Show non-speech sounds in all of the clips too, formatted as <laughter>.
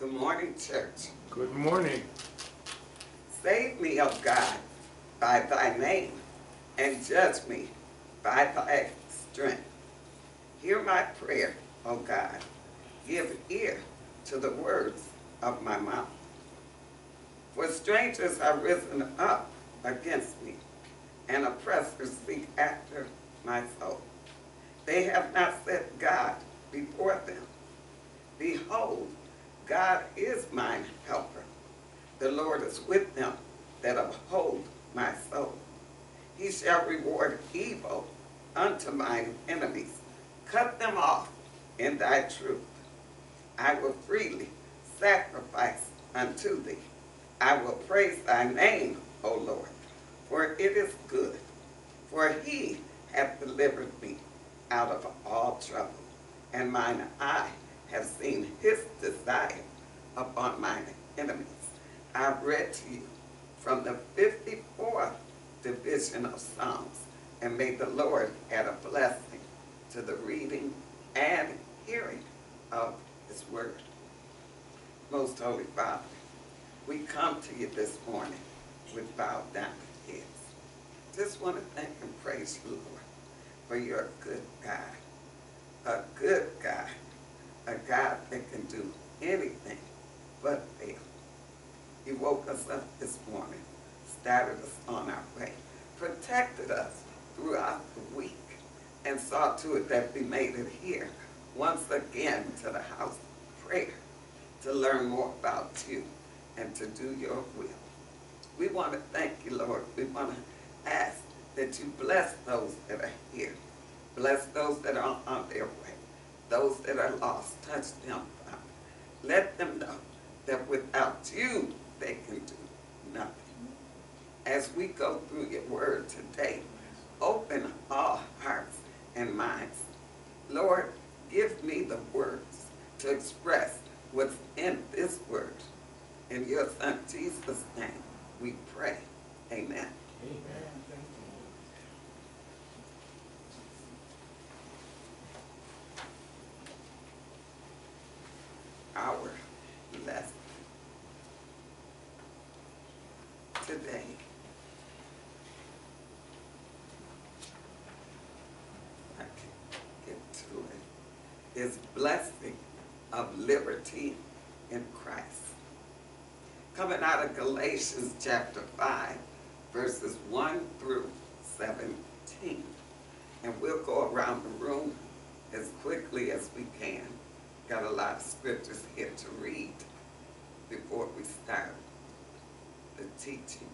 Good morning, church. Good morning. Save me, O God, by thy name, and judge me by thy strength. Hear my prayer, O God. Give ear to the words of my mouth. For strangers are risen up against me, and oppressors seek after my soul. They have not set God before them. Behold, God is mine helper. The Lord is with them that uphold my soul. He shall reward evil unto mine enemies. Cut them off in thy truth. I will freely sacrifice unto thee. I will praise thy name, O Lord, for it is good. For he hath delivered me out of all trouble, and mine eye have seen his desire upon mine enemies. I read to you from the 54th division of Psalms, and may the Lord add a blessing to the reading and hearing of his word. Most Holy Father, we come to you this morning with bowed down heads. Just want to thank and praise you, Lord, for you're a good God, a good God, a God that can do anything but fail. He woke us up this morning, started us on our way, protected us throughout the week, and saw to it that we made it here once again to the house of prayer to learn more about you and to do your will. We want to thank you, Lord. We want to ask that you bless those that are here. Bless those that are on their way. Those that are lost, touch them, Father. Let them know that without you, they can do nothing. As we go through your word today, open all hearts and minds. Lord, give me the words to express what's in this word. In your son Jesus' name, we pray. Amen. Our lesson today I can get to it, is blessing of liberty in Christ. Coming out of Galatians chapter 5, verses 1 through 17. And we'll go around the room as quickly as we can. Got a lot of scriptures here to read before we start the teaching.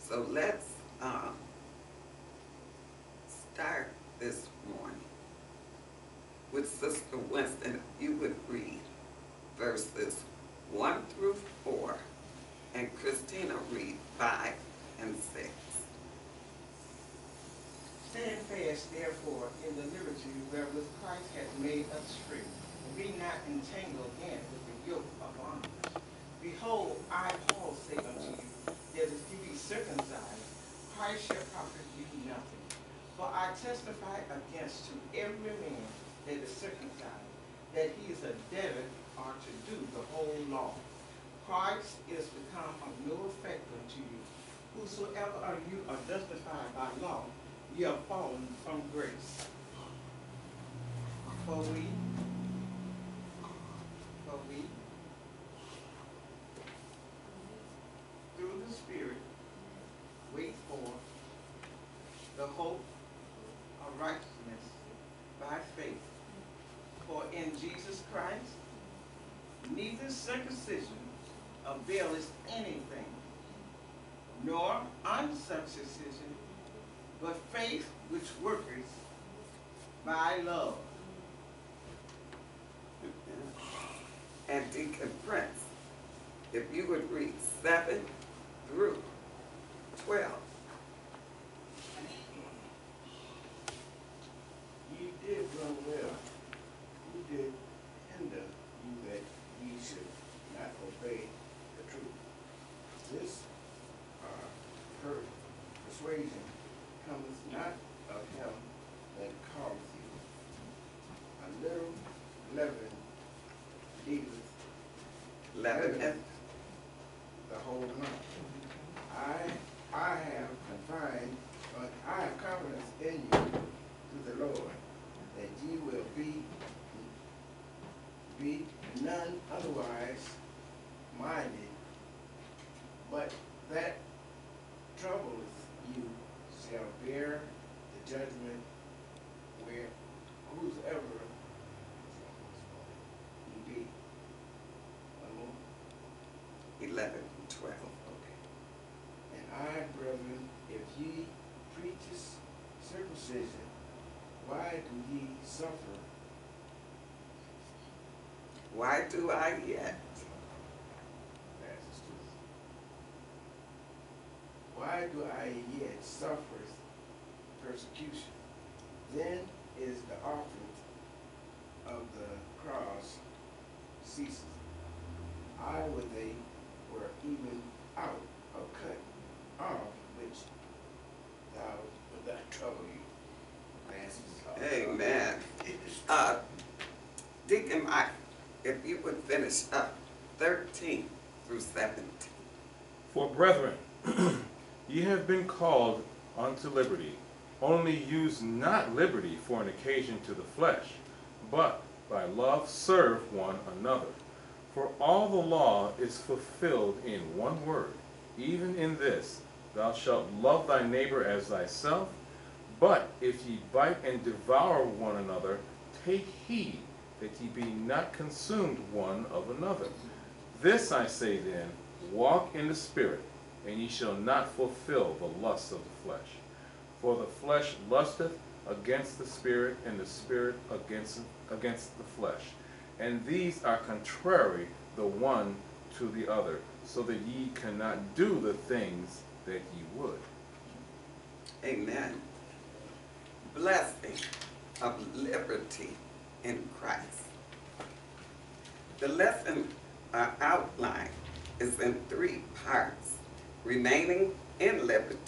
So let's um, start this morning with Sister Winston. You would read verses 1 through 4, and Christina read 5 and 6. Stand fast, therefore, in the liberty wherewith Christ hath made us free, and be not entangled again with the yoke of bondage. Behold, I, Paul, say unto you, that if you be circumcised, Christ shall profit you nothing. For I testify against to every man that is circumcised, that he is a debtor or to do the whole law. Christ is become of no effect unto you. Whosoever of you are justified by law, ye are fallen from grace. For we, for we, through the Spirit, wait for the hope of righteousness by faith. For in Jesus Christ, neither circumcision availeth anything, nor uncircumcision, but faith which worketh by love. And Deacon Prince, if you would read 7 through 12. Ye did run well. Who did hinder you that ye should not obey the truth? This uh, hurt persuasion cometh not of him that calleth you. A little leaven leaveth Lebanon, 12. Okay. And I, brethren, if ye preach circumcision, why do ye suffer? Why do I yet? Why do I yet suffer persecution? Then is the offering of the cross ceases. I would they were even out or cut off, which thou would not trouble you. Amen. Uh, Deacon Mike, if you would finish up thirteen through seventeen. For brethren, <clears throat> ye have been called unto liberty. Only use not liberty for an occasion to the flesh, but by love serve one another. For all the law is fulfilled in one word, even in this, Thou shalt love thy neighbor as thyself. But if ye bite and devour one another, take heed that ye be not consumed one of another. This I say then, walk in the Spirit, and ye shall not fulfill the lusts of the flesh. For the flesh lusteth against the Spirit, and the Spirit against, against the flesh. And these are contrary the one to the other, so that ye cannot do the things that ye would. Amen. Blessing of liberty in Christ. The lesson uh, outline is in three parts. Remaining in liberty,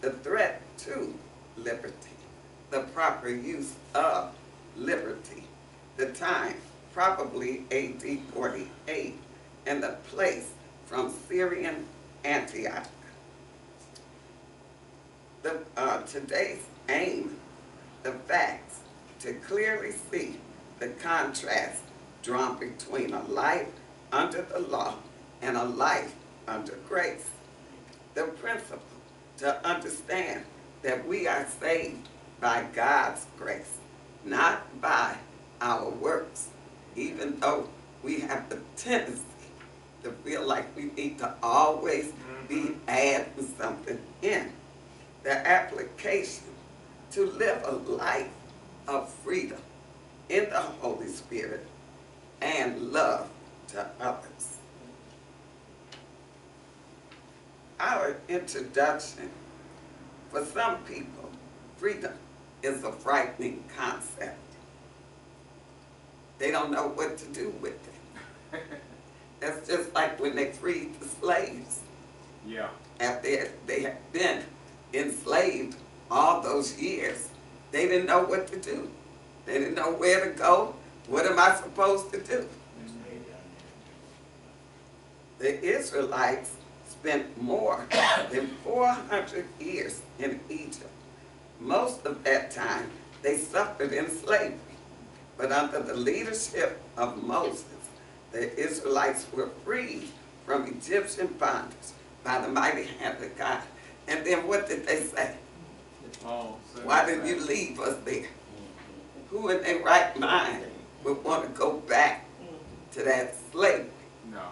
the threat to liberty, the proper use of liberty, the time, probably AD 48, and the place from Syrian Antioch. The, uh, today's aim, the facts, to clearly see the contrast drawn between a life under the law and a life under grace. The principle to understand that we are saved by God's grace, not by our works, even though we have the tendency to feel like we need to always be mm-hmm. adding something in. The application to live a life of freedom in the Holy Spirit and love to others. Our introduction, for some people, freedom is a frightening concept. They don't know what to do with it. <laughs> That's just like when they freed the slaves Yeah. after they had been enslaved all those years, they didn't know what to do. They didn't know where to go. What am I supposed to do? The Israelites spent more than 400 years in Egypt. Most of that time, they suffered in slavery. But under the leadership of Moses, the Israelites were freed from Egyptian bondage by the mighty hand of God. And then what did they say? Oh, Why did you leave us there? Who in their right mind would want to go back to that slavery? No, I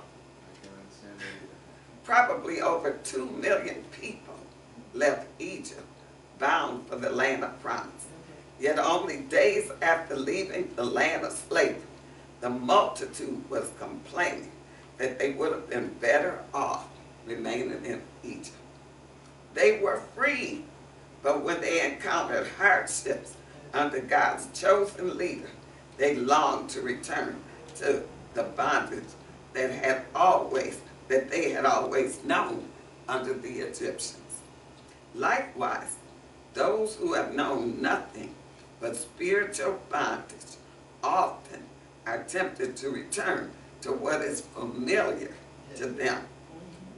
can't understand that either. Probably over two million people left Egypt bound for the land of promise. Yet only days after leaving the land of slavery, the multitude was complaining that they would have been better off remaining in Egypt. They were free, but when they encountered hardships under God's chosen leader, they longed to return to the bondage that had always, that they had always known under the Egyptians. Likewise, those who have known nothing but spiritual bondage often are tempted to return to what is familiar to them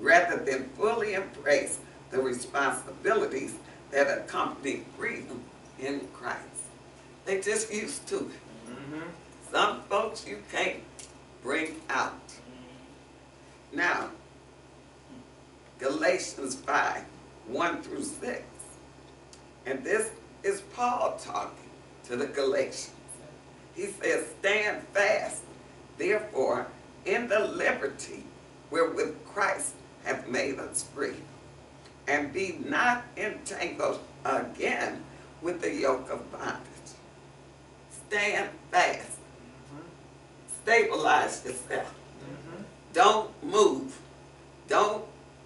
rather than fully embrace the responsibilities that accompany freedom in Christ. They just used to. Mm-hmm. Some folks you can't bring out. Now, Galatians 5, 1 through 6. And this is Paul talking to the Galatians. He says, Stand fast, therefore, in the liberty wherewith Christ hath made us free, and be not entangled again with the yoke of bondage. Stand fast. Stabilize yourself. Mm-hmm. Don't move. Don't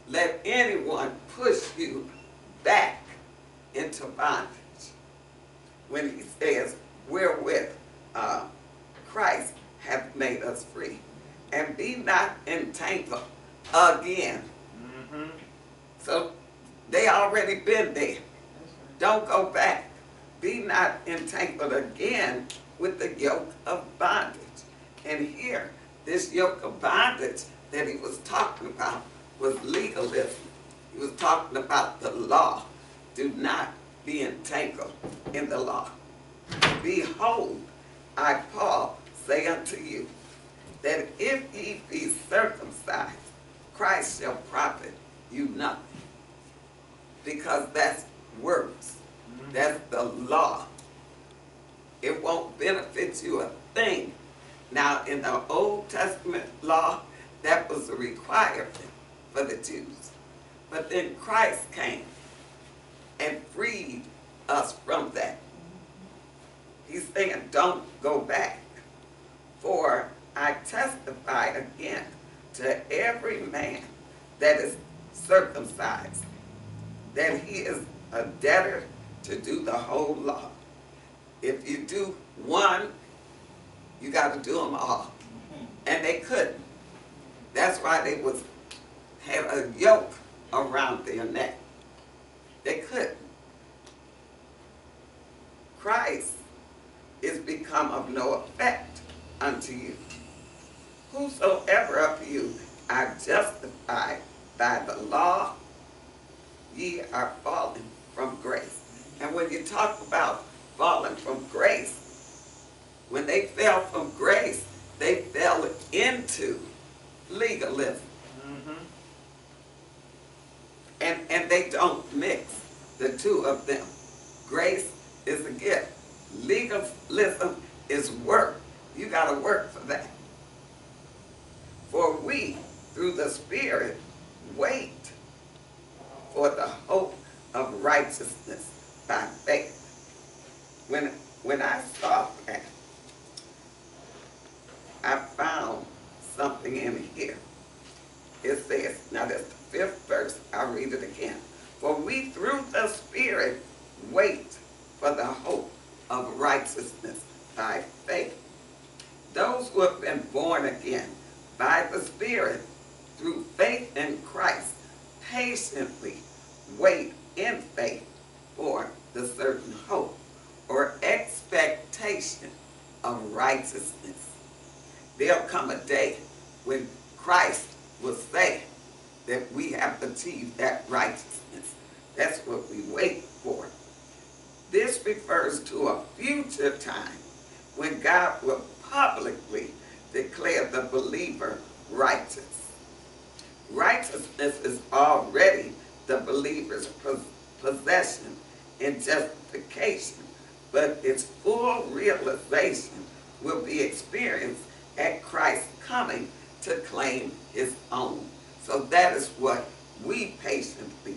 let anyone push you back into bondage. When he says, wherewith uh, Christ hath made us free. And be not entangled again. Mm-hmm. So they already been there. Right. Don't go back. Be not entangled again with the yoke of bondage. And here, this yoke of bondage that he was talking about was legalism. He was talking about the law. Do not be entangled in the law. Behold, I, Paul, say unto you, that if ye be circumcised, Christ shall profit you nothing. Because that's works. Mm-hmm. That's the law. It won't benefit you a thing. Now, in the Old Testament law, that was a requirement for the Jews. But then Christ came and freed us from that. He's saying, don't go back. For I testify again to every man that is circumcised that he is a debtor to do the whole law. If you do one, you got to do them all. Mm-hmm. And they couldn't. That's why they was have a yoke around their neck. They couldn't. Christ is become of no effect unto you. Whosoever of you are justified by the law, ye are fallen from grace. And when you talk about falling from grace, when they fell from grace, they fell into legalism. Mm-hmm. And, and they don't mix the two of them. Grace is a gift. Legalism is work. You got to work for that. For we, through the Spirit, wait for the hope of righteousness by faith. When, when I saw that, I found something in here. It says, now that's the fifth verse, I'll read it again. For we through the Spirit wait for the hope of righteousness by faith. Those who have been born again by the Spirit through faith in Christ patiently wait in faith for the certain hope or expectation of righteousness. There'll come a day when Christ will say that we have achieved that righteousness. That's what we wait for. This refers to a future time when God will publicly declare the believer righteous. Righteousness is already the believer's possession in justification, but its full realization will be experienced at Christ's coming to claim his own. So that is what we patiently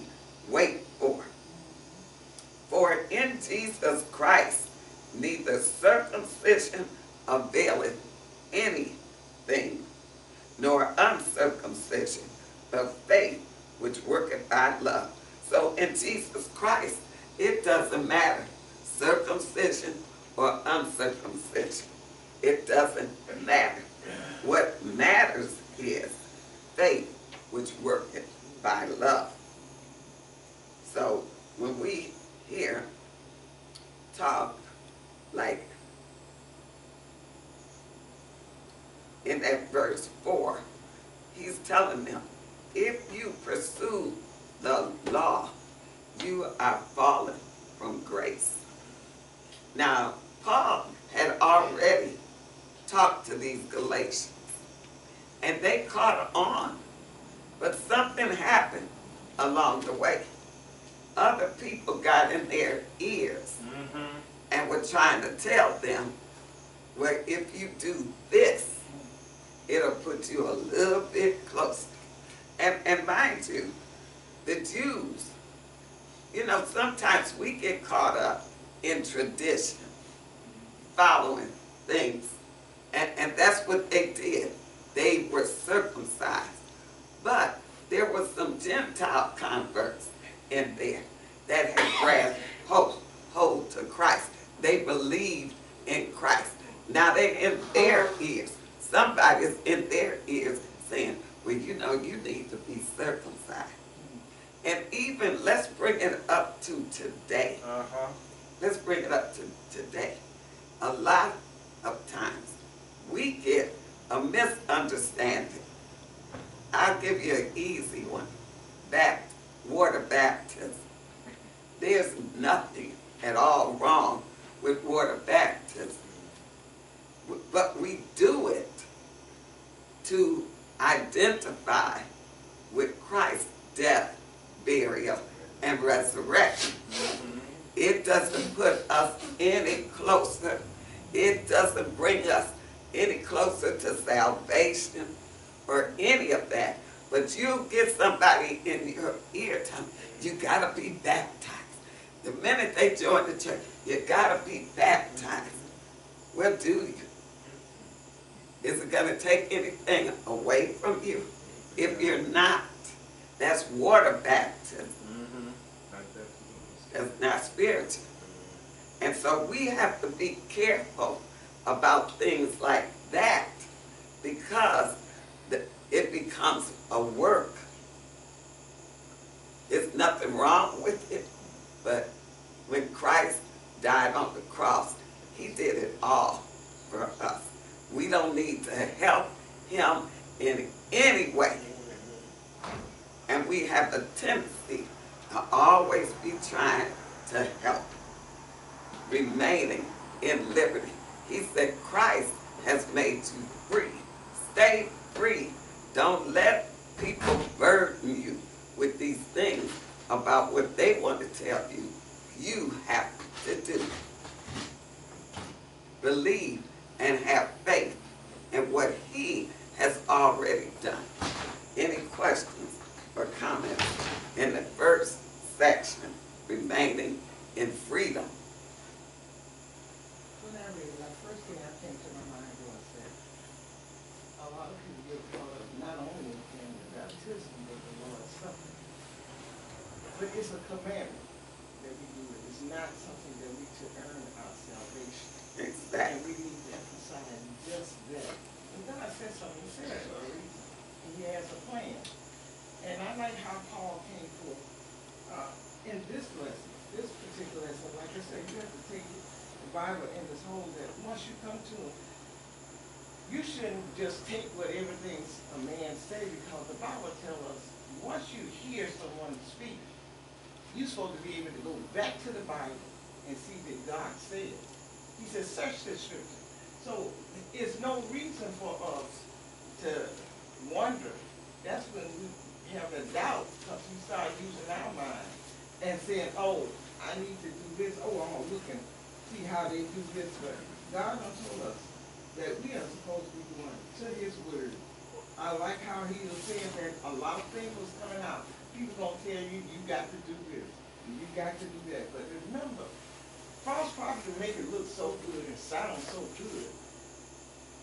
wait for. For in Jesus Christ neither circumcision availeth anything, nor uncircumcision, but faith which worketh by love. So in Jesus Christ, it doesn't matter circumcision or uncircumcision. It doesn't matter. What matters is faith which worketh by love. So when we hear talk like in that verse four, he's telling them, if you pursue the law, you are fallen from grace. Now, Paul had already talked to these Galatians, and they caught on, but something happened along the way. Other people got in their ears Mm-hmm. and were trying to tell them, well, if you do this, it'll put you a little bit closer. And, and mind you, the Jews, you know, sometimes we get caught up in tradition, following things. And, and that's what they did. They were circumcised. But there were some Gentile converts in there that had grasped hold, hold to Christ. They believed in Christ. Now they're in their ears. Somebody's in their ears saying, well, you know, you need to be circumcised. And even, let's bring it up to today. Uh-huh. Let's bring it up to today. A lot of times, we get a misunderstanding. I'll give you an easy one. Bapt, water baptism. There's nothing at all wrong with water baptism. But we do it to identify with Christ's death, burial, and resurrection. It doesn't put us any closer. It doesn't bring us any closer to salvation or any of that. But you get somebody in your ear telling you gotta be baptized. The minute they join the church, you gotta be baptized. Well, do you? Is it gonna take anything away from you? If you're not, that's water baptism. Mm-hmm. That's not spiritual. And so we have to be careful about things like that because it becomes a work. There's nothing wrong with it, but when Christ died on the cross, he did it all for us. We don't need to help him in any way. And we have a tendency to always be trying to help, remaining in liberty. He said Christ has made you free. Stay free. Don't let people burden you with these things about what they want to tell you. You have to do. Believe and have faith in what he has already done. Any questions or comments in the first section, remaining in freedom? When I read it, the first thing that came to my mind was that a lot of people get caught up not only in the baptism, but the Lord's Supper. But it's a commandment that we do it. It's not something that we to earn our salvation. And Exactly. we need to emphasize just that. And God said something, it for a reason. And he has a plan. And I like how Paul came forth, uh, in this lesson, this particular lesson, like I said, you have to take the Bible in this whole, that once you come to it, you shouldn't just take what everything a man say, because the Bible tells us, once you hear someone speak, you're supposed to be able to go back to the Bible and see that God said. He says, search the scripture. So it's no reason for us to wonder. That's when we have a doubt, because we start using our mind and saying, oh, I need to do this, oh, I'm gonna look and see how they do this, but God done told us that we are supposed to be doing to his word. I like how he was saying that a lot of things was coming out. People gonna tell you, you got to do this, you got to do that, but remember, false prophets make it look so good and sound so good.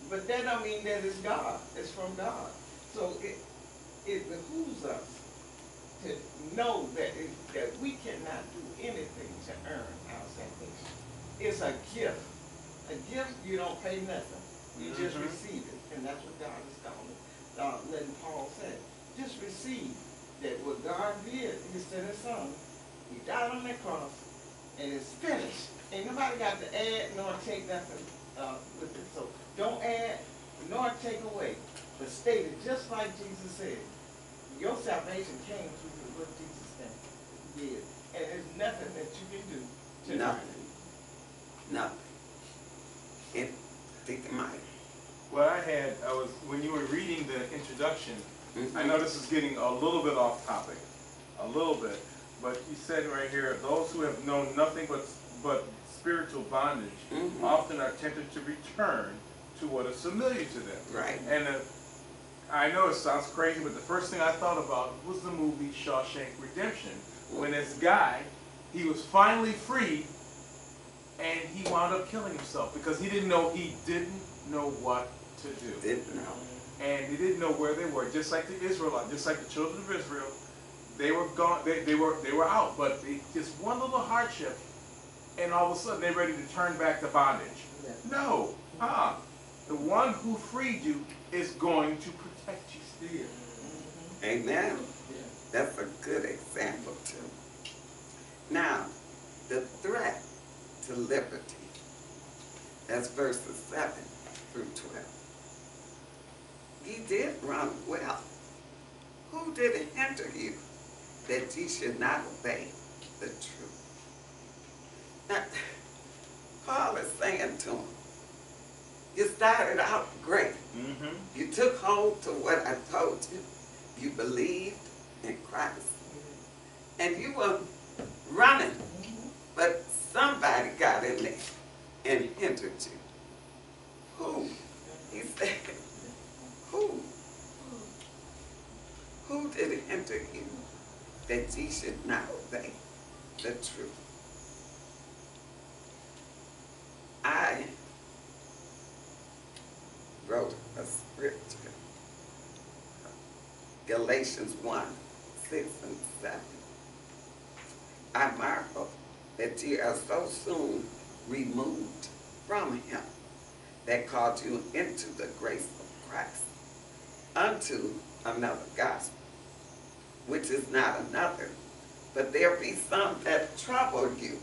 But that don't mean that it's God, it's from God. So it, it behooves us to know that it, that we cannot do anything to earn our salvation. It's a gift. A gift, you don't pay nothing. You just Mhm. receive it, and that's what God is calling, uh, letting Paul say. Just receive that what God did, he sent his son, he died on that cross, and it's finished. Ain't nobody got to add nor take nothing, uh, with it. So don't add nor take away, but stated just like Jesus said. Your salvation came through what Jesus did. And there's nothing that you can do to earn Nothing. it. Nothing. And Deacon Mike. What I had, I was, when you were reading the introduction, Mhm. I know this is getting a little bit off topic, a little bit, but you said right here, those who have known nothing but, but spiritual bondage Mhm. often are tempted to return to what is familiar to them. Right. And uh, I know it sounds crazy, but the first thing I thought about was the movie Shawshank Redemption, when this guy, he was finally free, and he wound up killing himself because he didn't know he didn't know what to do. Didn't know. And they didn't know where they were, just like the Israelites, just like the children of Israel. They were gone. They, they were they were out, but they, just one little hardship, and all of a sudden they're ready to turn back to bondage. Yeah. No, ah, The one who freed you is going to protect you still. Mm-hmm. Amen. Yeah. That's a good example too. Now, the threat to liberty. That's verses 7 through 12 he did run well. Who did hinder you that he should not obey the truth? Now, Paul is saying to him, you started out great. Mm -hmm. You took hold to what I told you. You believed in Christ. Mm-hmm. And you were running, mm-hmm. but somebody got in there and hindered you. Who? Hinder you that ye should not obey the truth? I wrote a scripture. Galatians 1, 6 and 7. I marvel that ye are so soon removed from him that called you into the grace of Christ unto another gospel, which is not another, but there be some that trouble you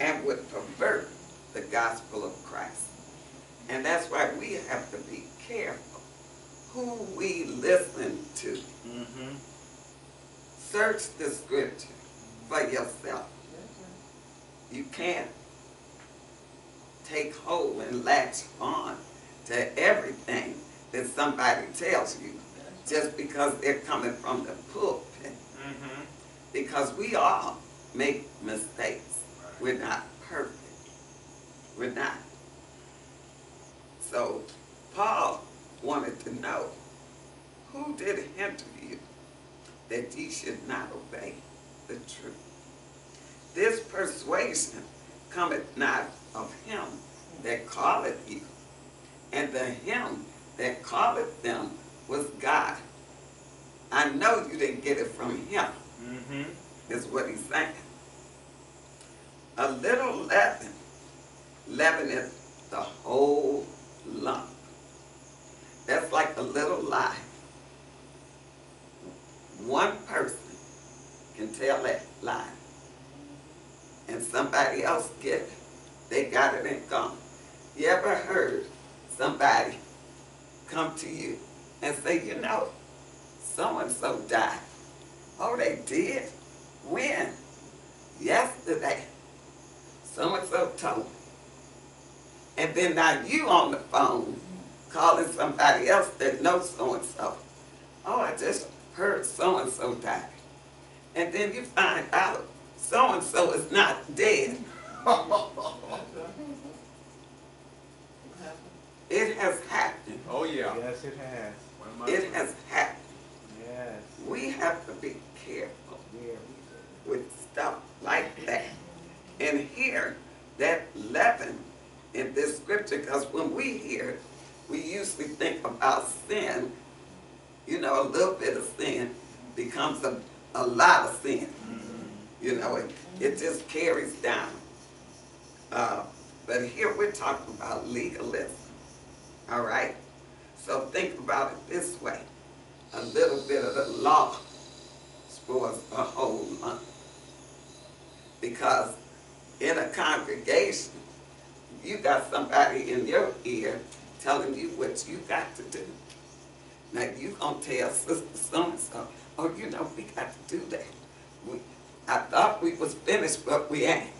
and would pervert the gospel of Christ. And that's why we have to be careful who we listen to. Mm-hmm. Search the scripture for yourself. You can't take hold and latch on to everything that somebody tells you just because they're coming from the pulpit. Mm-hmm. Because we all make mistakes. We're not perfect. We're not. So Paul wanted to know who did hinder you that ye should not obey the truth. This persuasion cometh not of him that calleth you, and the him that calleth them was God. I know you didn't get it from him Mm-hmm. is what he's saying. A little leaven leaveneth the whole lump. That's like a little lie. One person can tell that lie. And somebody else get it. They got it and gone. You ever heard somebody come to you and say, you know, so-and-so died. Oh, they did? When? Yesterday. So-and-so told me. And then now you on the phone calling somebody else that knows so-and-so. Oh, I just heard so-and-so died. And then you find out so-and-so is not dead. <laughs> It has happened. Oh yeah. Yes, it has. One of my It has happened. Yes. We have to be careful. With stuff like that. And here, that leaven in this scripture, because when we hear we usually think about sin, you know, a little bit of sin becomes a, a lot of sin. You know, it, it just carries down. Uh, but here we're talking about legalism, all right? So think about it this way. A little bit of the law spoils a whole month. Because in a congregation, you got somebody in your ear telling you what you got to do. Now, you gonna tell sister so-and-so, oh, you know, we got to do that. We, I thought we was finished, but we ain't.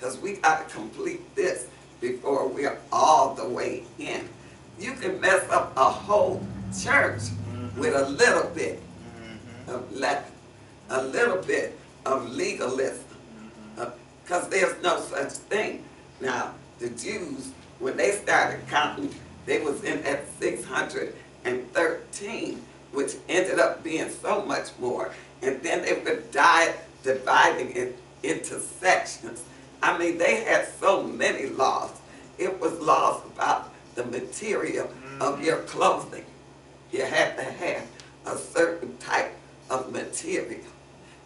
Cause we gotta complete this before we're all the way in. You can mess up a whole church mm-hmm. with a little bit mm-hmm. of le a little bit of legalism. Mm-hmm. Uh, Cause there's no such thing. Now, the Jews, when they started counting, they was in at six hundred and thirteen, which ended up being so much more. And then they were di- dividing it into sections. I mean, they had so many laws. It was laws about the material of your clothing. You had to have a certain type of material.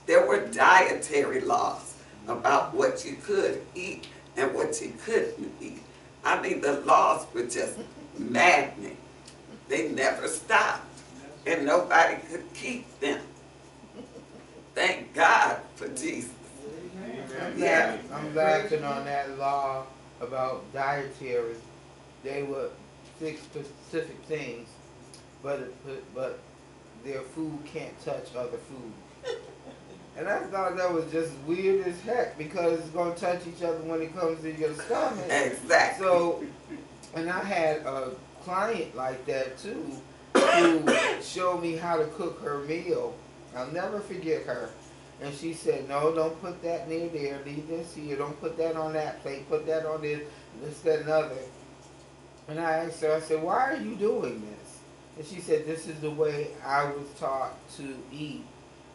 There were dietary laws about what you could eat and what you couldn't eat. I mean, the laws were just maddening. They never stopped, and nobody could keep them. Thank God for Jesus. I'm Yeah. I'm laughing on that law about dietary. They were six specific things, but, but, but their food can't touch other food. <laughs> And I thought that was just weird as heck because it's gonna touch each other when it comes to your stomach. Exactly. So, and I had a client like that too, who showed me how to cook her meal. I'll never forget her. And she said, no, don't put that near there, leave this here, don't put that on that plate, put that on this, this, that, and other. And I asked her, I said, why are you doing this? And she said, this is the way I was taught to eat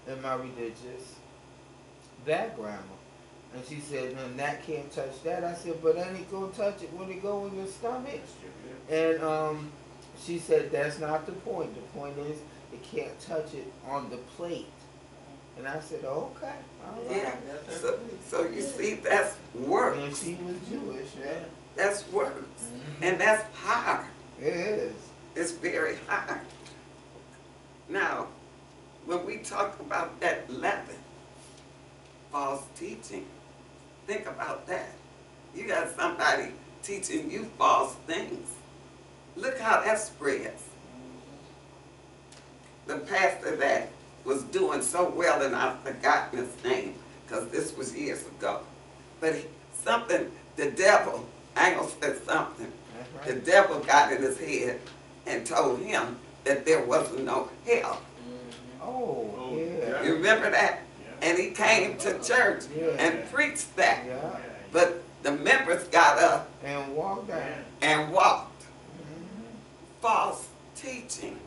in my religious background. And she said, no, that can't touch that. I said, but ain't it gonna touch it when it go in your stomach? And um, she said, that's not the point. The point is, it can't touch it on the plate. And I said, okay, all right. Yeah. So, so you see, that's work. And she was Jewish, yeah. That's work. Mhm. And that's hard. It is. It's very hard. Now, when we talk about that leaven, false teaching, think about that. You got somebody teaching you false things. Look how that spreads. The pastor that was doing so well, and I've forgotten his name, because this was years ago. But he, something, the devil, I ain't gonna say something, That's the devil got in his head and told him that there wasn't no hell. Oh, Oh, yeah. You remember that? And he came to church Yeah. and preached that. Yeah. But the members got up And walk down. and walked. Mhm. False teaching.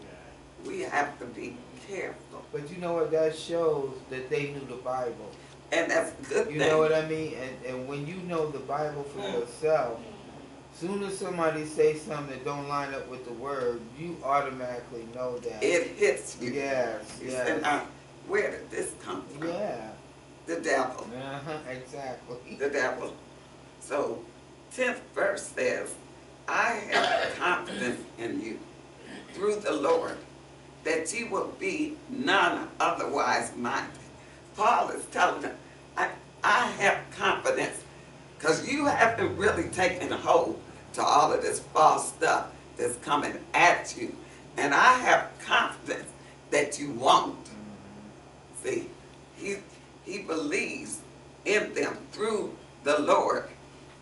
We have to be careful. But you know what? That shows that they knew the Bible. And that's a good You thing. know what I mean? And and when you know the Bible for yourself, soon as somebody say something that don't line up with the word, you automatically know that. It hits you. Yes, You say, yes. now, where did this come from? Yeah. The devil. Uh-huh, exactly. <laughs> the devil. So, 10th verse says, I have confidence in you through the Lord that you will be none otherwise minded. Paul is telling them, I, I have confidence because you haven't really taken hold to all of this false stuff that's coming at you. And I have confidence that you won't. See, he, he believes in them through the Lord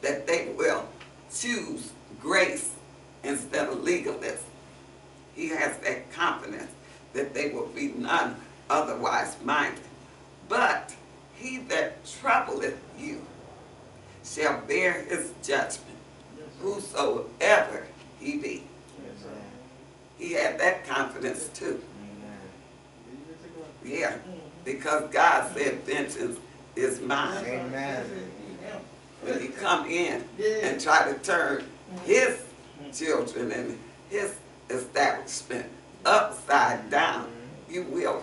that they will choose grace instead of legalism. He has that confidence that they will be none otherwise minded. But he that troubleth you shall bear his judgment, whosoever he be. Amen. He had that confidence too. Amen. Yeah, because God said vengeance is mine. Amen. When he come in and try to turn his children and his establishment upside down, you will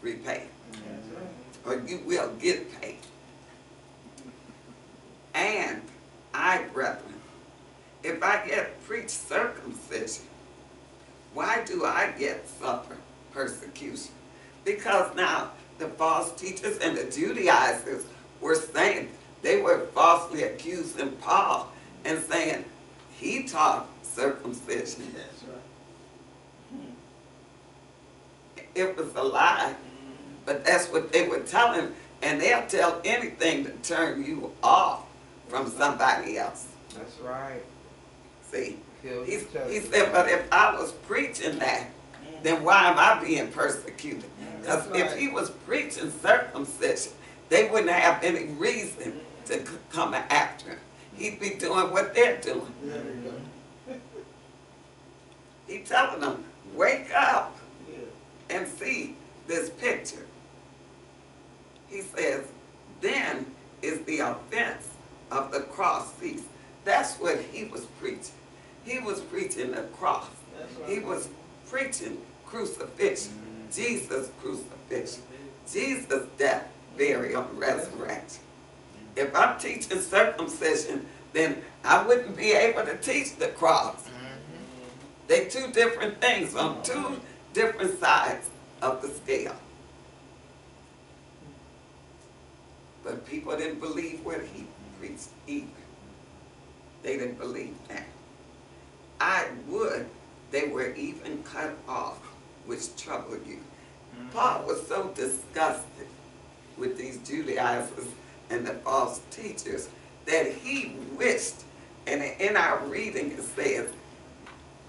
repay, or you will get paid. And I, brethren, if I get preached circumcision, why do I get suffer persecution? Because now the false teachers and the Judaizers were saying, they were falsely accusing Paul and saying he taught circumcision. That's right. It was a lie, but that's what they were telling, and they'll tell anything to turn you off from somebody else. That's right. See, he, he said, but if I was preaching that, then why am I being persecuted? Because That's if he was preaching circumcision, they wouldn't have any reason to come after him. He'd be doing what they're doing. There you go. He telling them, wake up <laughs> Yeah. and see this picture. He says, then is the offense of the cross ceased. That's what he was preaching. He was preaching the cross. Right. He was preaching crucifixion, Jesus' crucifixion, Jesus' death, burial, and resurrection. If I'm teaching circumcision, then I wouldn't be able to teach the cross. Mhm. They two different things on two different sides of the scale. But people didn't believe what he preached either. They didn't believe that. I would they were even cut off, which troubled you. Mm-hmm. Paul was so disgusted with these Judaizers and the false teachers that he wished, and in our reading it says,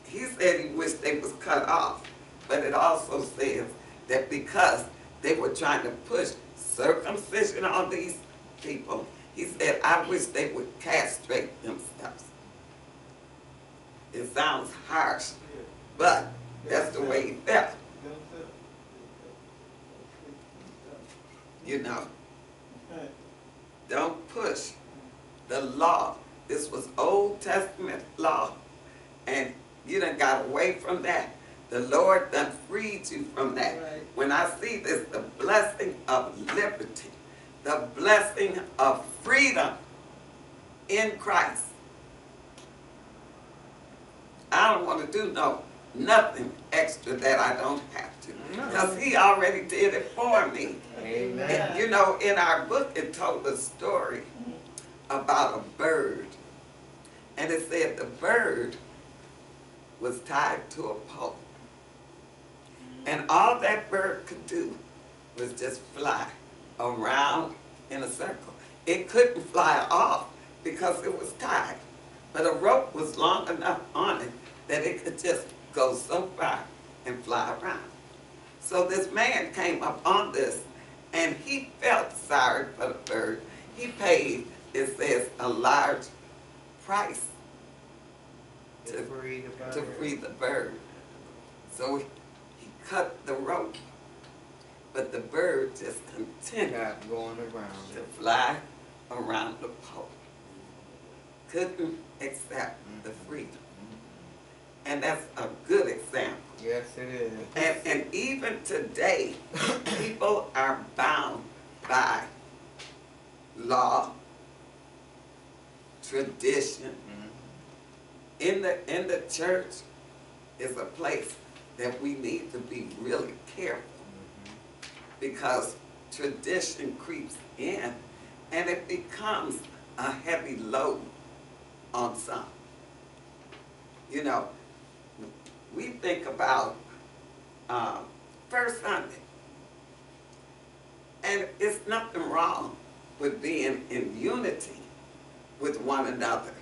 he said he wished they was cut off, but it also says that because they were trying to push circumcision on these people, he said, I wish they would castrate themselves. It sounds harsh, but that's the way he felt, you know. Don't push the law. This was Old Testament law. And you done got away from that. The Lord done freed you from that. Right. When I see this, the blessing of liberty, the blessing of freedom in Christ. I don't want to do no, nothing extra that I don't have to. Because he already did it for me. Amen. And, you know, in our book, it told a story about a bird. And it said the bird was tied to a pole. And all that bird could do was just fly around in a circle. It couldn't fly off because it was tied. But a rope was long enough on it that it could just go so far and fly around. So this man came up on this and he felt sorry for the bird. He paid, it says, a large price To free the to bird. free the bird. So cut the rope, but the bird just continued going around. to fly around the pole. Couldn't accept the mm-hmm. freedom. And that's a good example. Yes, it is. And, and even today, <coughs> people are bound by law, tradition. Mm-hmm. In the, in the church is a place that we need to be really careful because tradition creeps in and it becomes a heavy load on some. You know, we think about um, First Sunday, and it's nothing wrong with being in unity with one another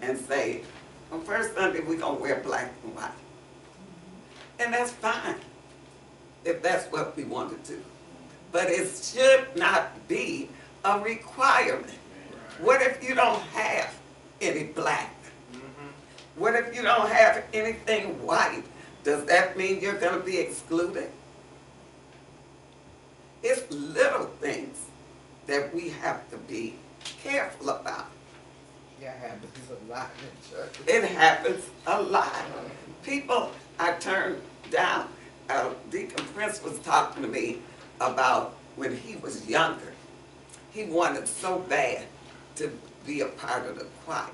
and say, on First Sunday, we're going to wear black and white. And that's fine, if that's what we want to do. But it should not be a requirement. What if you don't have any black? Mm-hmm. What if you don't have anything white? Does that mean you're gonna be excluded? It's little things that we have to be careful about. That happens a lot in church. It happens a lot. People I turned down. Uh, Deacon Prince was talking to me about when he was younger. He wanted so bad to be a part of the choir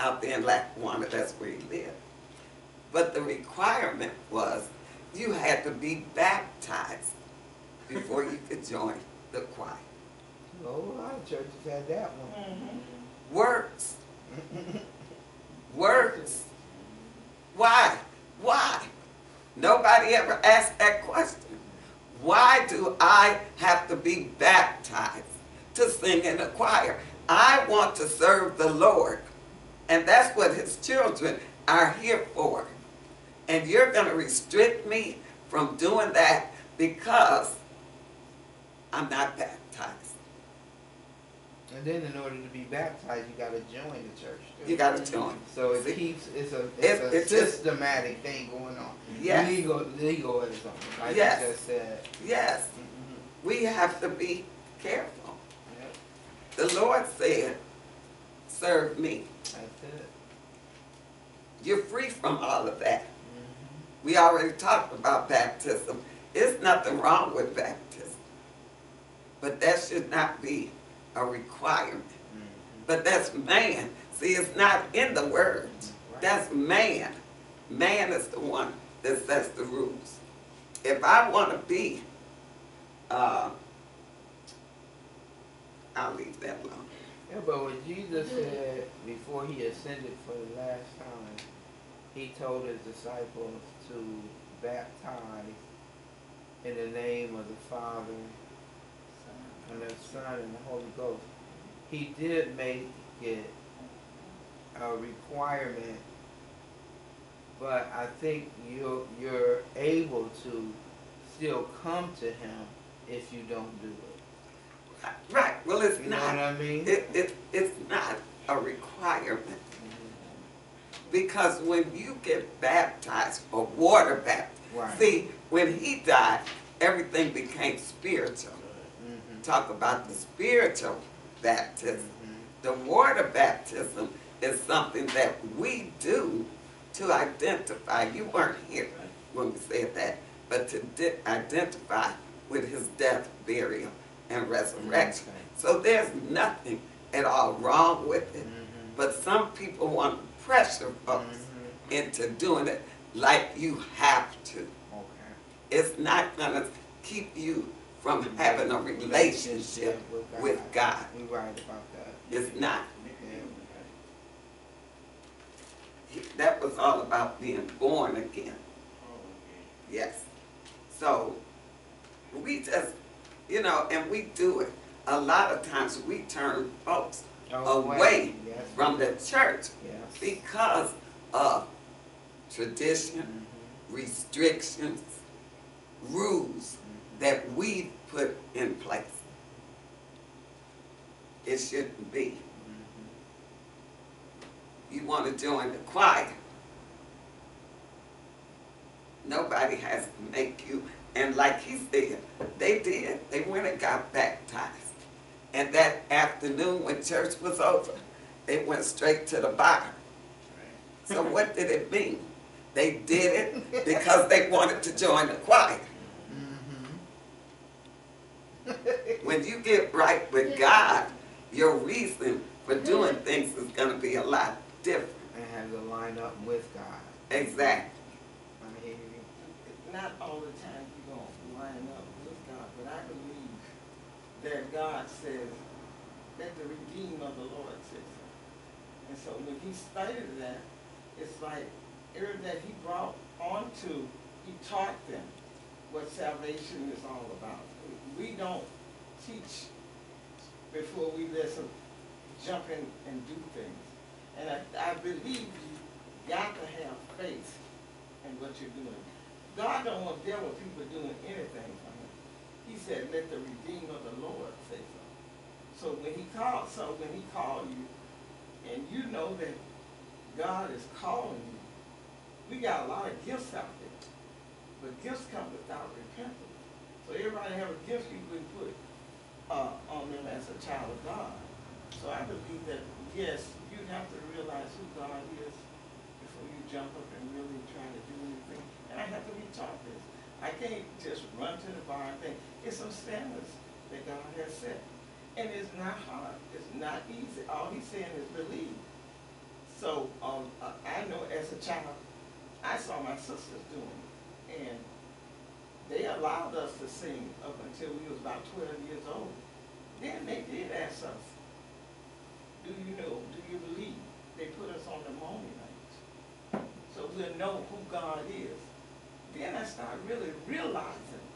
out there in Lackawanna, that's where he lived. But the requirement was you had to be baptized before you could join the choir. Oh, a lot of churches had that one. Mm-hmm. Works. <laughs> Works. Why? Why? Nobody ever asked that question. Why do I have to be baptized to sing in a choir? I want to serve the Lord. And that's what his children are here for. And you're going to restrict me from doing that because I'm not baptized. And then in order to be baptized, you gotta join the church. too. You got to join. So it See? keeps, it's a, It- it's a it's just- systematic thing going on. Yes. Legal, legalism, like you Yes. just said. Yes, Mhm. we have to be careful. Yep, The Lord said, serve me. that's it. You're free from all of that. Mhm. We already talked about baptism. There's nothing wrong with baptism. But that should not be a requirement. Mhm. But that's man. See, it's not in the word. That's man. Man is the one that sets the rules. If I want to be, uh, I'll leave that alone. Yeah, but what Jesus said before he ascended for the last time, he told his disciples to baptize in the name of the Father and the Son and the Holy Ghost. He did make it a requirement, but I think you're you're able to still come to him if you don't do it. Right, well, it's You know not. what I mean? It, it, it's not a requirement. Mm-hmm. Because when you get baptized or water baptized, Right. see, when he died, everything became spiritual. Talk about the spiritual baptism. Mhm. The water baptism is something that we do to identify. You weren't here when we said that, but to identify with his death, burial, and resurrection. Okay. So there's nothing at all wrong with it. Mhm. But some people want to pressure folks Mhm. into doing it like you have to. Okay. It's not gonna keep you from having a relationship with God. You're right about that. It's not. That was all about being born again. Yes. So we just, you know, and we do it. A lot of times we turn folks away Yes. from the church Yes. because of tradition, Mhm. restrictions, rules. That we put in place. It shouldn't be. Mhm. You want to join the choir. Nobody has to make you. And like he said, they did. They went and got baptized. And that afternoon when church was over, they went straight to the bar. So what did it mean? They did it <laughs> because they wanted to join the choir. When you get right with God, your reason for mm-hmm. doing things is going to be a lot different. And has to line up with God. Exactly. I hear you. Not all the time you're gonna line up with God, but I believe that God says, that the redeemer of the Lord says. And so when he stated that, it's like everything that he brought onto, he taught them what salvation is all about. We don't teach before we let them jump in and do things. And I, I believe you got to have faith in what you're doing. God don't want to deal with people doing anything for him. He said, let the redeemed of the Lord say so. So when he called, so when he called you, and you know that God is calling you, we got a lot of gifts out there. But gifts come without repentance. So everybody have a gift you can put uh, on them as a child of God. So I believe that, yes, you have to realize who God is before you jump up and really try to do anything. And I have to be taught this. I can't just run to the bar and think, it's some standards that God has set. And it's not hard, it's not easy. All he's saying is believe. So, um, uh, I know as a child, I saw my sisters doing it. And they allowed us to sing up until we was about twelve years old. Then they did ask us, do you know, do you believe? They put us on the nights. So we'll know who God is. Then I started really realizing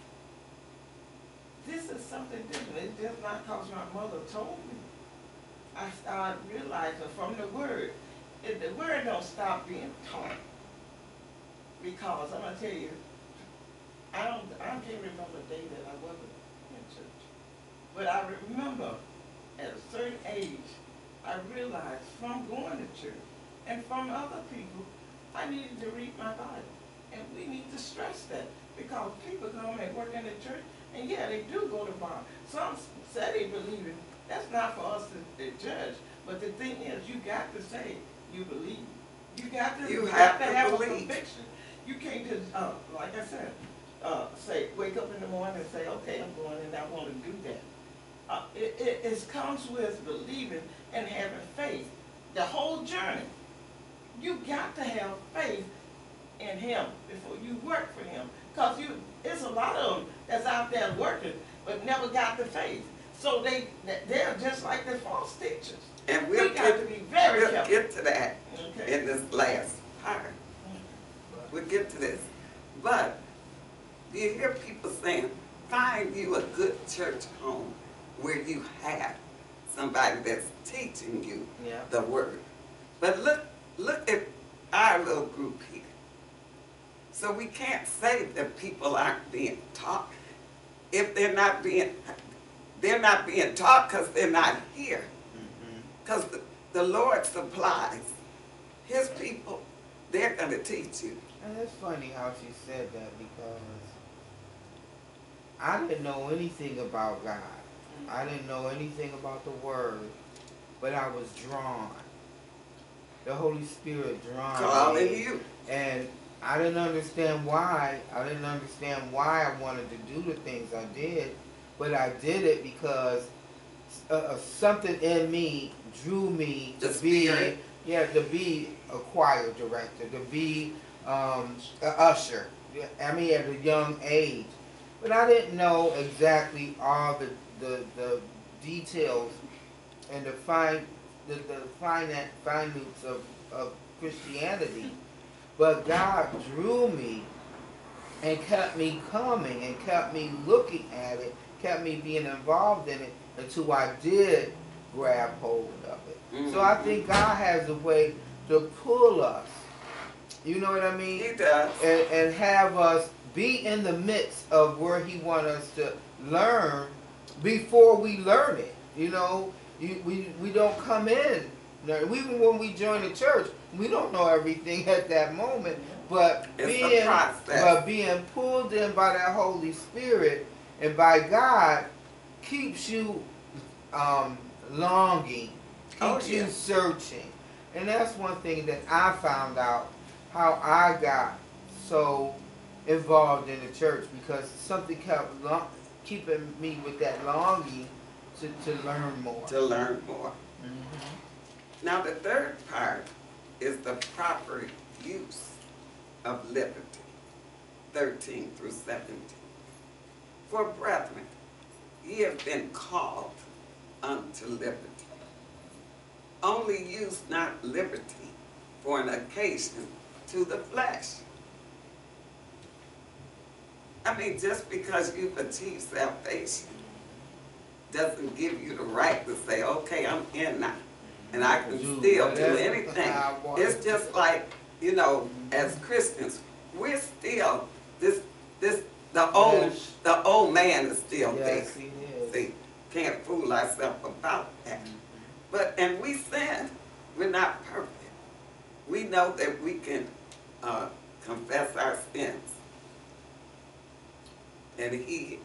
this is something different. It's just not because my mother told me. I started realizing from the word, if the word don't stop being taught, because I'm gonna tell you, I don't, I can't remember a day that I wasn't in church. But I remember at a certain age, I realized from going to church and from other people, I needed to read my Bible. And we need to stress that because people come and work in the church, and yeah, they do go to bar. Some say they believe it. That's not for us to, to judge. But the thing is, you got to say you believe. You got to, You have to to have a conviction. You can't just, uh, like I said, uh, say, wake up in the morning and say, okay, I'm going and I want to do that. Uh, it, it, it comes with believing and having faith. The whole journey. You got to have faith in him before you work for him. Cause you, it's a lot of them that's out there working, but never got the faith. So they, they're just like the false teachers. And We we'll got get, to be very we'll careful. get to that Okay? in this last part. We'll get to this. But you hear people saying, find you a good church home where you have somebody that's teaching you Yeah. the word. But look, look at our little group here. So we can't say that people aren't being taught if they're not being, they're not being taught because they're not here. Mm-hmm. Because the, the Lord supplies his people, they're gonna teach you. And it's funny how she said that because I didn't know anything about God. I didn't know anything about the Word, but I was drawn. The Holy Spirit drawn Calling me. you. And I didn't understand why. I didn't understand why I wanted to do the things I did, but I did it because uh, something in me drew me The to be, yeah, to be a choir director, to be um, a usher. I mean, at a young age, but I didn't know exactly all the the, the details and the fine the, the fine minutes of, of Christianity. But God drew me and kept me coming and kept me looking at it, kept me being involved in it until I did grab hold of it. So I think mm-hmm. God has a way to pull us. You know what I mean? He does. and, and have us be in the midst of where he want us to learn before we learn it. You know, you, we, we don't come in. Even when we join the church, we don't know everything <laughs> at that moment. But It's being, but being pulled in by that Holy Spirit and by God keeps you um, longing, keeps Oh, you searching. And that's one thing that I found out how I got so involved in the church because something kept keeping me with that longing to, to learn more. To learn more. Mhm. Now, the third part is the proper use of liberty, 13 through 17. For brethren, ye have been called unto liberty. Only use not liberty for an occasion to the flesh. I mean, just because you've achieved salvation doesn't give you the right to say, okay, I'm in now and I can still do anything. It's just like, you know, as Christians, we're still, this, this, the old, Yes. the old man is still there. Yes, he is. See, can't fool ourselves about that. But, and we sin, we're not perfect. We know that we can, uh, confess our sins. And he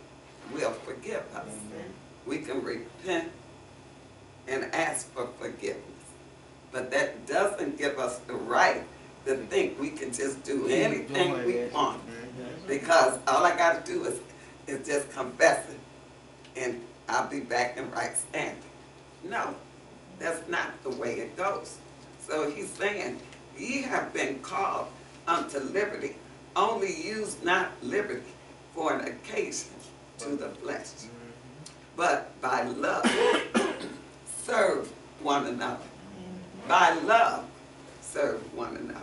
will forgive us. Amen. We can repent and ask for forgiveness. But that doesn't give us the right to think we can just do anything doing we want. Mhm. Because all I gotta do is, is just confess it, and I'll be back in right standing. No, that's not the way it goes. So he's saying, ye have been called unto liberty, only use not liberty for an occasion to the flesh, mm-hmm. but by love <coughs> serve one another. Mm-hmm. By love serve one another.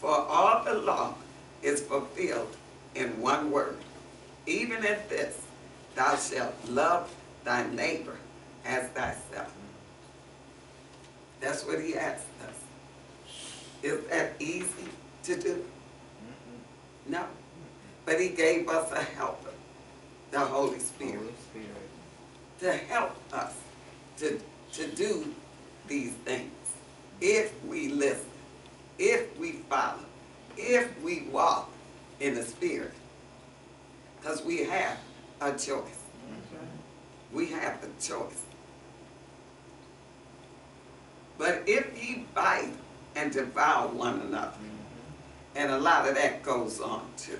For all the law is fulfilled in one word. Even in this, thou shalt love thy neighbor as thyself. That's what he asked us. Is that easy to do? Mm-hmm. No. But he gave us a helper, the Holy Spirit Holy Spirit. to help us to, to do these things. If we listen, if we follow, if we walk in the Spirit. Because we have a choice. We have a choice. But if ye bite and devour one another, mm-hmm. and a lot of that goes on too,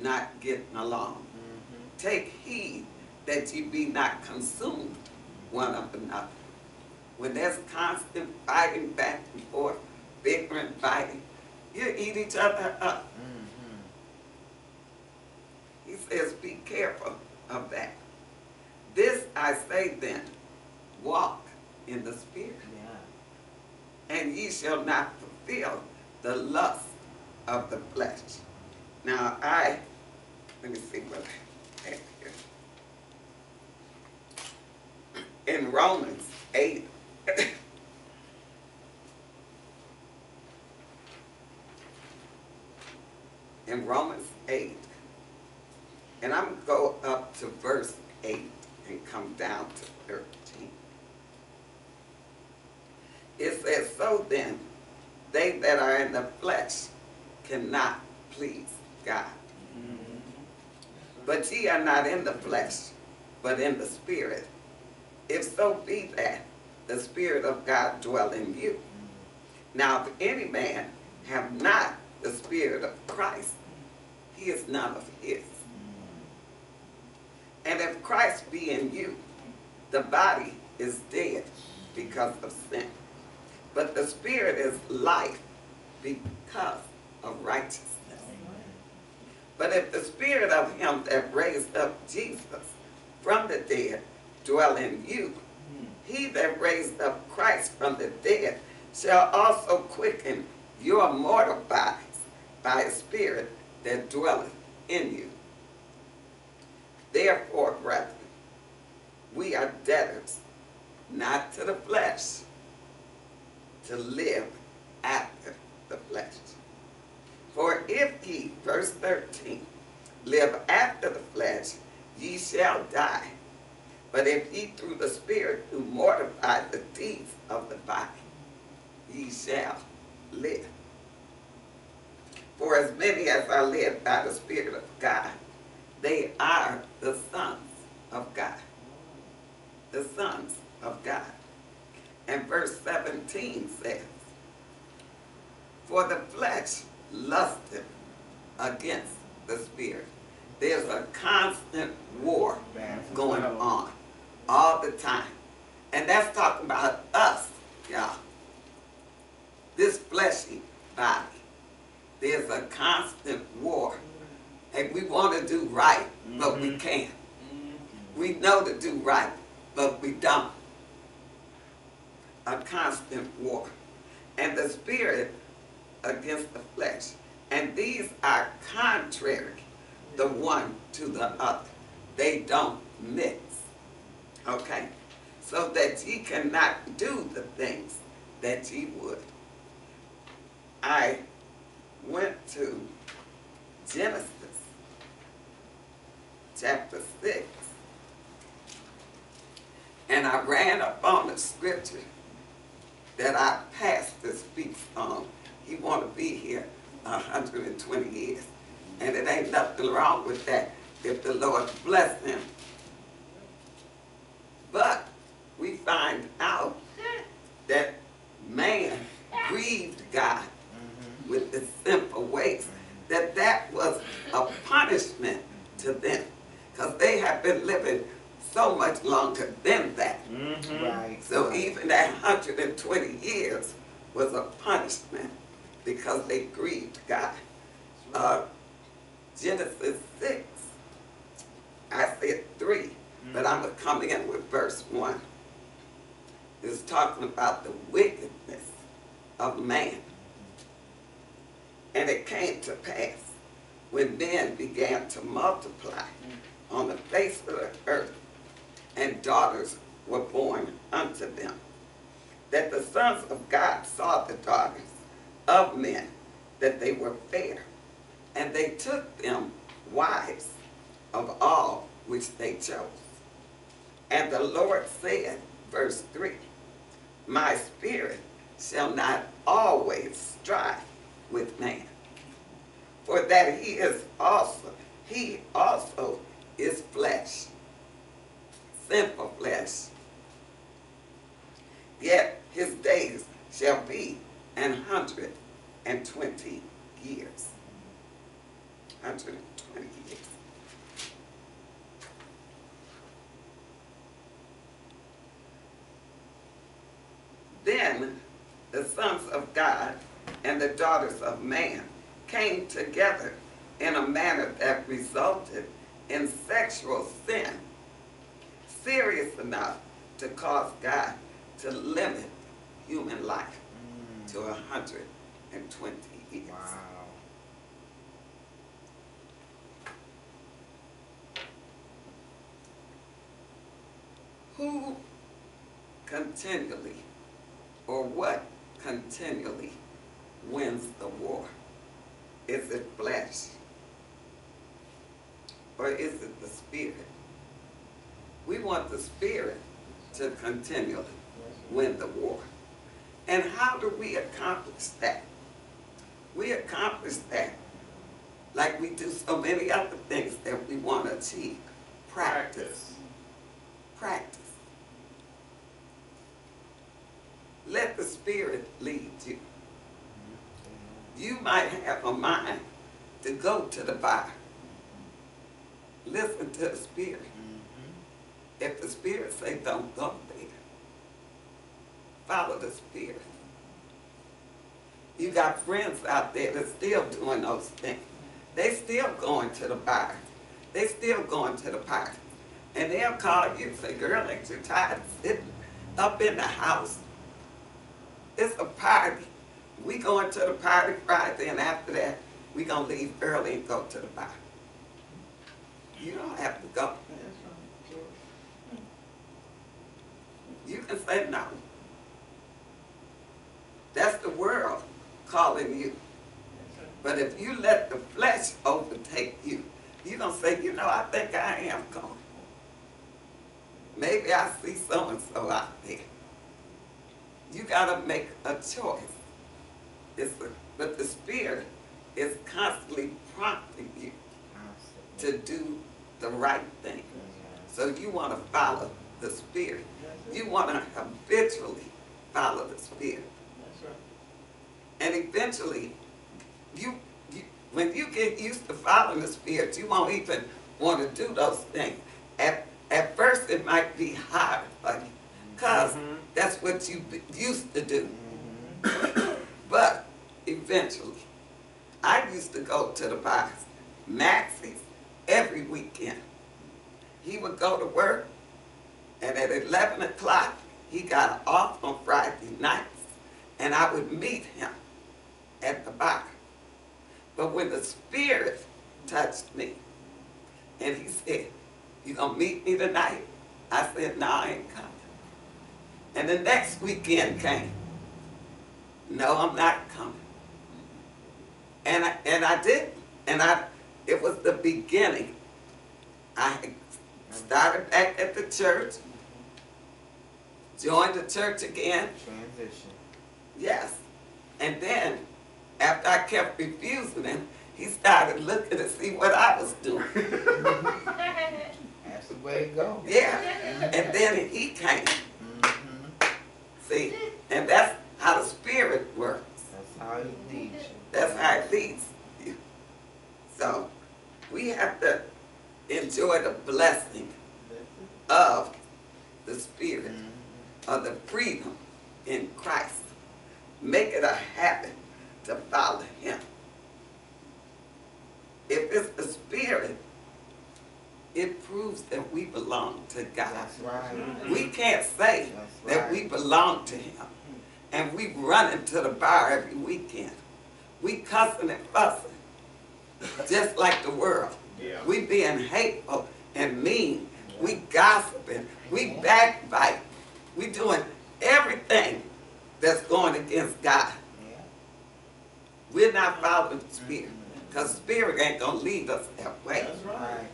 not getting along. Mm-hmm. Take heed that ye be not consumed one of another. When there's constant fighting back and forth, bickering, fighting, you eat each other up. Mm-hmm. He says, be careful of that. This I say then, walk in the Spirit, Yeah. and ye shall not fulfill the lust of the flesh. Now I, let me see what I have here. In Romans eight, <laughs> in Romans eight, and I'm gonna go up to verse eight and come down to thirteen. It says, so then, they that are in the flesh cannot please God. But ye are not in the flesh, but in the spirit. If so be that the spirit of God dwell in you. Now, if any man have not the spirit of Christ, he is none of his. And if Christ be in you, the body is dead because of sin. But the spirit is life because of righteousness. But if the spirit of him that raised up Jesus from the dead dwell in you, hmm. he that raised up Christ from the dead shall also quicken your mortal bodies by a spirit that dwelleth in you. Therefore, brethren, we are debtors, not to the flesh, to live after the flesh. For if ye, verse 13, live after the flesh, ye shall die. But if ye through the Spirit do mortify the deeds of the body, ye shall live. For as many as are led by the Spirit of God, they are the sons of God. The sons of God. And verse 17 says, For the flesh lusteth against the spirit. There's a constant war going on all the time. And that's talking about us, y'all. This fleshy body. There's a constant war. And we want to do right, but we mm-hmm. can't. Mm-hmm. We know to do right, but we don't. A constant war. And the spirit against the flesh. And these are contrary the one to the other. They don't mix. Okay? So that ye cannot do the things that ye would. I went to Genesis chapter 6 and I ran up on the scripture that I passed pastor speaks on. He want to be here hundred and twenty years. And it ain't nothing wrong with that if the Lord bless him. But we find out that man grieved God with the sinful ways, that that was a punishment to them. Because they have been living so much longer than that. Mm-hmm. Right. So even that 120 years was a punishment because they grieved God. Uh, Genesis 6, I said 3, but I'm going to come in with verse 1. It's talking about the wickedness of man. And it came to pass when men began to multiply on the face of the earth, and daughters were born unto them, that the sons of God saw the daughters of men, that they were fair, and they took them wives of all which they chose. And the Lord said, verse 3, My spirit shall not always strive with man, for that he is also, he also is flesh, sinful flesh. Yet his days shall be an hundred and twenty years. Hundred and twenty years. Then the sons of God and the daughters of man came together in a manner that resulted in sexual sin, serious enough to cause God to limit human life to a hundred and twenty years. Wow. Who continually or what continually wins the war? Is it flesh? Or is it the spirit? We want the spirit to continually win the war. And how do we accomplish that? We accomplish that like we do so many other things that we want to achieve. Practice. Practice. Let the Spirit lead you. You might have a mind to go to the bar. Listen to the Spirit. Mm-hmm. If the Spirit say don't go follow the Spirit. You got friends out there that's still doing those things. They still going to the bar. They still going to the party. And they'll call you and say, girl, ain't you tired of sitting up in the house? It's a party. We going to the party Friday and after that, we gonna leave early and go to the bar. You don't have to go. You can say no. That's the world calling you. But if you let the flesh overtake you, you're gonna say, you know, I think I am going. Maybe I see so and so out there. You gotta make a choice. It's a, but the spirit is constantly prompting you to do the right thing. So you want to follow the spirit. You want to habitually follow the spirit. And eventually, you, you when you get used to following the spirit, you won't even want to do those things. At, at first, it might be hard for you, because that's what you used to do. <coughs> but eventually, I used to go to the bars, Maxie's, every weekend. He would go to work, and at 11 o'clock, he got off on Friday nights, and I would meet him at the bar. But when the Spirit touched me, and he said, You gonna meet me tonight? I said, No, I ain't coming. And the next weekend came. No, I'm not coming. And I, and I did. And I, it was the beginning. I started back at the church, joined the church again, Transition. Yes. And then, after I kept refusing him, he started looking to see what I was doing. <laughs> That's the way it goes. Yeah. And then he came. Mhm. See? And that's how the spirit works. That's how he leads you. That's how it leads you. So, we have to enjoy the blessing of the spirit, Mhm. of the freedom in Christ. Make it a habit to follow him. If it's the spirit, it proves that we belong to God. That's right. We can't say That's that we belong to him and we run into the bar every weekend. We cussing and fussing, just like the world. Yeah. We being hateful and mean. We gossiping. We backbite. We doing everything that's going against God. We're not following the Spirit, because Spirit ain't gonna lead us that way. That's right.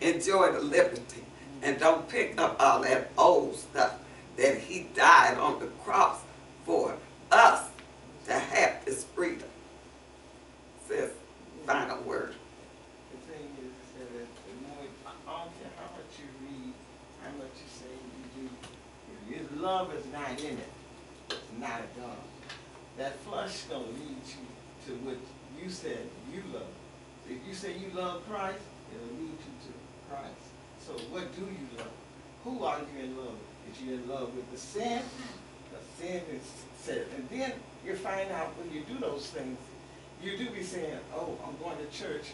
Enjoy the liberty, and don't pick up all that old stuff that He died on the cross for us to have this freedom. Says final word. The thing is, is that the more, I don't care how much you read, how much you say you do, if your love is not in it, it's not a God. That flesh gonna lead you to what you said you love. If you say you love Christ, it'll lead you to Christ. So what do you love? Who are you in love with? Is you in love with the sin? The sin is said, and then you find out when you do those things, you do be saying, oh, I'm going to church,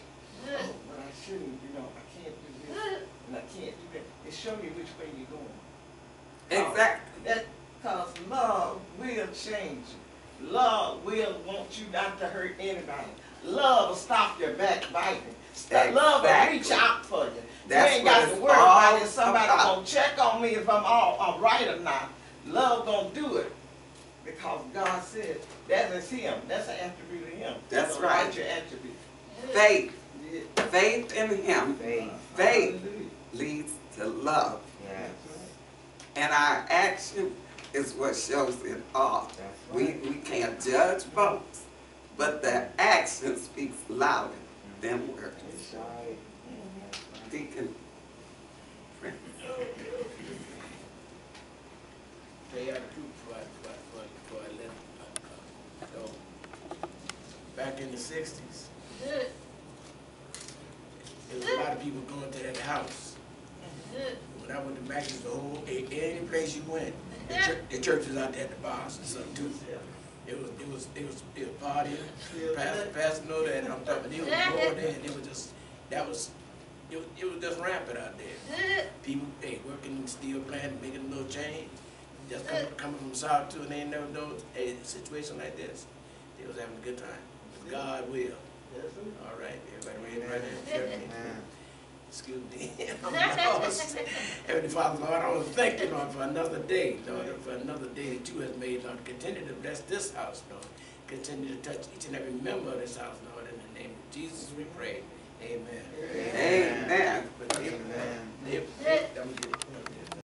oh, but I shouldn't, you know, I can't do this, and I can't do that. It show you which way you're going. Exactly. That, cause love will change you. Love will want you not to hurt anybody. Love will stop your backbiting. That love will reach out for you. That's you ain't got to worry about if somebody about. gonna check on me if I'm all, all right or not. Love gonna do it. Because God said, that is him. That's an attribute of him. That's right. your attribute. Faith, Yeah. faith in Him Faith. Faith. Hallelujah. leads to love, Yes. and our action is what shows it all. That's We, we can't judge folks, but the action speaks louder than words. Deacon Prince. Tell y'all the truth before I, before I, before I let, uh, uh, go. Back in the sixties, there was a lot of people going to that house. When I went to Maggie's, the whole, any place you went, the church, the church was out there at the bars and stuff too. It was, it was, it was, it was partying, pastor, pastor know that, I'm talking, they was going there, and it was just, that was, it was, it was just rampant out there. People, they working, steel plant, making a little change, just coming, coming from south too, and they ain't never know a situation like this. They was having a good time. God will. All right, everybody ready right there? Amen. Excuse me. I'm lost. Heavenly Father, Lord, I want to thank you, Lord, for another day, Lord, for another day that you have made, Lord. Continue to bless this house, Lord. Continue to touch each and every member of this house, Lord. In the name of Jesus, we pray. Amen. Amen. But if- Amen. if-